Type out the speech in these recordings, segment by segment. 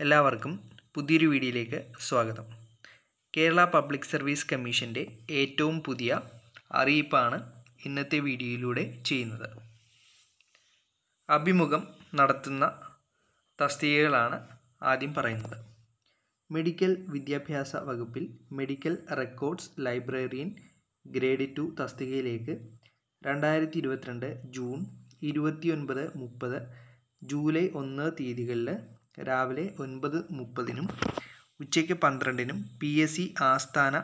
എല്ലാവർക്കും പുതിയൊരു വീഡിയോയിലേക്ക് സ്വാഗതം. കേരള പബ്ലിക് സർവീസ് കമ്മീഷന്റെ ഏറ്റവും പുതിയ അറിയിപ്പാണ് ഇന്നത്തെ വീഡിയോയിലൂടെ ചെയ്യുന്നത്. അഭിമുഖം നടത്തുന്ന തസ്തികകളാണ് ആദ്യം പറയുന്നത്. മെഡിക്കൽ വിദ്യാഭ്യാസ വകുപ്പിൽ medical records librarian grade two തസ്തികയിലേക്ക് രണ്ടായിരത്തി ഇരുപത്തിരണ്ട് ജൂൺ ഇരുപത്തിയൊൻപത് മുപ്പത് ജൂലൈ ഒന്ന് തീയതികളിൽ രാവിലെ ഒൻപത് മുപ്പതിനും ഉച്ചയ്ക്ക് പന്ത്രണ്ടിനും പി എസ് സി ആസ്ഥാന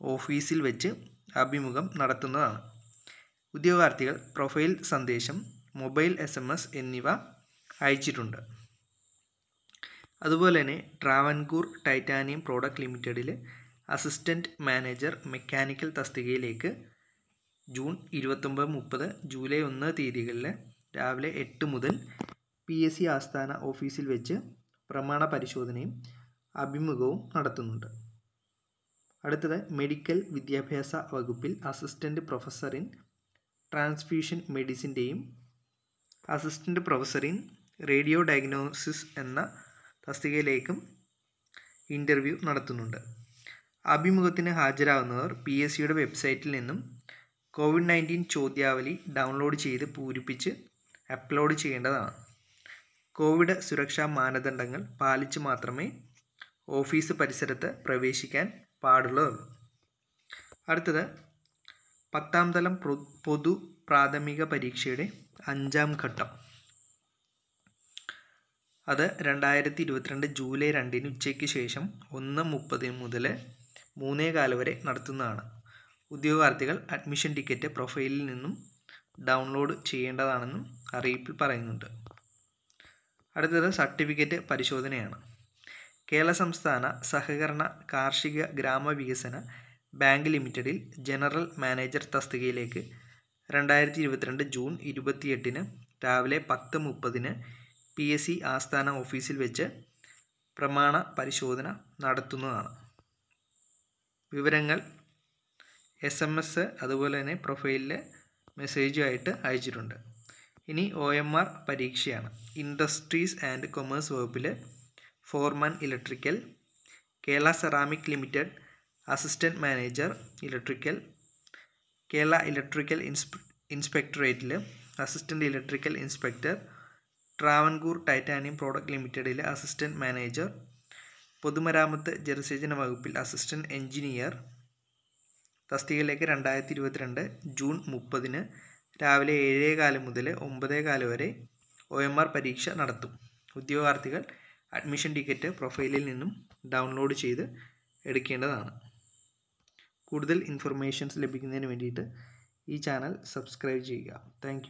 ഓഫീസിൽ വെച്ച് അഭിമുഖം നടത്തുന്നതാണ്. ഉദ്യോഗാർത്ഥികൾ പ്രൊഫൈൽ സന്ദേശം മൊബൈൽ എസ് എം എസ് എന്നിവ അയച്ചിട്ടുണ്ട്. അതുപോലെ തന്നെ ട്രാവൻകൂർ ടൈറ്റാനിയം പ്രോഡക്റ്റ് ലിമിറ്റഡിൽ അസിസ്റ്റന്റ് മാനേജർ മെക്കാനിക്കൽ തസ്തികയിലേക്ക് ജൂൺ ഇരുപത്തൊമ്പത് മുപ്പത് ജൂലൈ ഒന്ന് തീയതികളിൽ രാവിലെ എട്ട് മുതൽ പി എസ് സി ആസ്ഥാന ഓഫീസിൽ വെച്ച് പ്രമാണ പരിശോധനയും അഭിമുഖവും നടത്തുന്നുണ്ട്. അടുത്തത് മെഡിക്കൽ വിദ്യാഭ്യാസ വകുപ്പിൽ assistant professor in transfusion മെഡിസിന്റെയും assistant professor in radio diagnosis എന്ന തസ്തികയിലേക്കും ഇന്റർവ്യൂ നടത്തുന്നുണ്ട്. അഭിമുഖത്തിന് ഹാജരാകുന്നവർ പി എസ് സിയുടെ വെബ്സൈറ്റിൽ നിന്നും കോവിഡ് നയന്റീൻ ചോദ്യാവലി ഡൗൺലോഡ് ചെയ്ത് പൂരിപ്പിച്ച് അപ്ലോഡ് ചെയ്യേണ്ടതാണ്. കോവിഡ് സുരക്ഷാ മാനദണ്ഡങ്ങൾ പാലിച്ച് മാത്രമേ ഓഫീസ് പരിസരത്ത് പ്രവേശിക്കാൻ പാടുള്ളൂ. അടുത്തത് പത്താം തലം പൊതു പ്രാഥമിക പരീക്ഷയുടെ അഞ്ചാം ഘട്ടം. അത് രണ്ടായിരത്തി ഇരുപത്തിരണ്ട് ജൂലൈ രണ്ടിന് ഉച്ചയ്ക്ക് ശേഷം ഒന്ന് മുപ്പത് മുതൽ മൂന്നേ കാല വരെ നടത്തുന്നതാണ്. ഉദ്യോഗാർത്ഥികൾ അഡ്മിഷൻ ടിക്കറ്റ് പ്രൊഫൈലിൽ നിന്നും ഡൗൺലോഡ് ചെയ്യേണ്ടതാണെന്നും അറിയിപ്പിൽ പറയുന്നുണ്ട്. അടുത്തത് സർട്ടിഫിക്കറ്റ് പരിശോധനയാണ്. കേരള സംസ്ഥാന സഹകരണ കാർഷിക ഗ്രാമവികസന ബാങ്ക് ലിമിറ്റഡിൽ ജനറൽ മാനേജർ തസ്തികയിലേക്ക് രണ്ടായിരത്തി ഇരുപത്തിരണ്ട് ജൂൺ ഇരുപത്തിയെട്ടിന് രാവിലെ പത്ത് മുപ്പതിന് പി എസ് സി ആസ്ഥാന ഓഫീസിൽ വെച്ച് പ്രമാണ പരിശോധന നടത്തുന്നതാണ്. വിവരങ്ങൾ എസ് എം എസ് അതുപോലെ തന്നെ പ്രൊഫൈലിൽ മെസ്സേജുമായിട്ട് അയച്ചിട്ടുണ്ട്. ഇനി ഒ എം ആർ പരീക്ഷയാണ്. ഇൻഡസ്ട്രീസ് ആൻഡ് കൊമേഴ്സ് വകുപ്പിൽ foreman electrical Kerala ceramic limited assistant manager electrical Kerala electrical ഇൻസ്പെ ഇൻസ്പെക്ടറേറ്റിൽ assistant electrical inspector Travancore titanium product ലിമിറ്റഡിലെ assistant manager പൊതുമരാമത്ത് ജലസേചന വകുപ്പിൽ അസിസ്റ്റന്റ് എഞ്ചിനീയർ തസ്തികയിലേക്ക് രണ്ടായിരത്തി ഇരുപത്തിരണ്ട് ജൂൺ മുപ്പതിന് രാവിലെ ഏഴേ കാൽ മുതൽ ഒമ്പതേ കാൽ വരെ ഒ എം ആർ പരീക്ഷ നടത്തും. ഉദ്യോഗാർത്ഥികൾ അഡ്മിഷൻ ടിക്കറ്റ് പ്രൊഫൈലിൽ നിന്നും ഡൗൺലോഡ് ചെയ്ത് എടുക്കേണ്ടതാണ്. കൂടുതൽ ഇൻഫർമേഷൻസ് ലഭിക്കുന്നതിന് വേണ്ടിയിട്ട് ഈ ചാനൽ സബ്സ്ക്രൈബ് ചെയ്യുക. താങ്ക്